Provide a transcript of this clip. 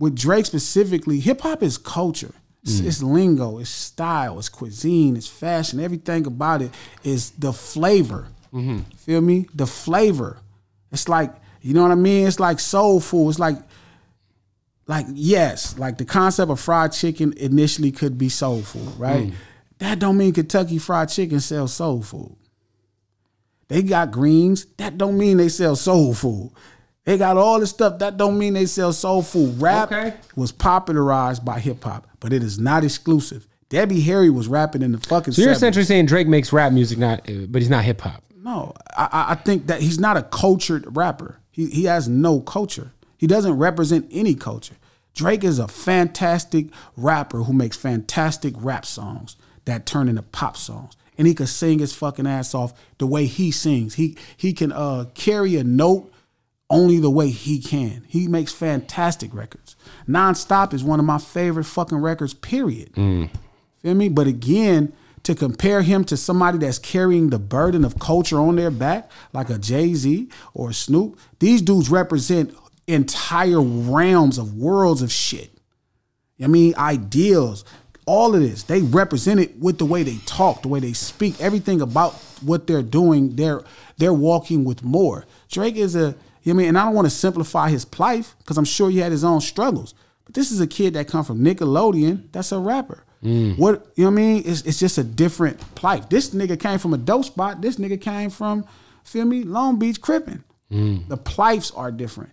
with Drake specifically, hip hop is culture. It's, mm. it's lingo, it's style, it's cuisine, it's fashion. Everything about it is the flavor. Mm-hmm. Feel me? The flavor. It's like you know what I mean. It's like soul food. It's like like yes, like the concept of fried chicken initially could be soul food, right? Mm. That don't mean Kentucky Fried Chicken sells soul food. They got greens. That don't mean they sell soul food. They got all this stuff. That don't mean they sell soul food. Rap Okay. was popularized by hip hop, but it is not exclusive. Debbie Harry was rapping in the fucking. So you're 70s. essentially saying Drake makes rap music, not, but he's not hip hop. No, I- I, I think that he's not a cultured rapper. He he has no culture. He doesn't represent any culture. Drake is a fantastic rapper who makes fantastic rap songs that turn into pop songs. And he can sing his fucking ass off the way he sings. He he can uh, carry a note only the way he can. He makes fantastic records. Nonstop is one of my favorite fucking records, period. Mm. Feel me? But again, to compare him to somebody that's carrying the burden of culture on their back, like a Jay Z or a Snoop, these dudes represent entire realms of worlds of shit. I mean, ideals, all of this. They represent it with the way they talk, the way they speak, everything about what they're doing. They're they're walking with more. Drake is a, you know what I mean, and I don't want to simplify his plight because I'm sure he had his own struggles. But this is a kid that come from Nickelodeon. That's a rapper. Mm. What you know what I mean? It's, it's just a different plight. This nigga came from a dope spot. This nigga came from, feel me, Long Beach Crippin'. Mm. The plights are different.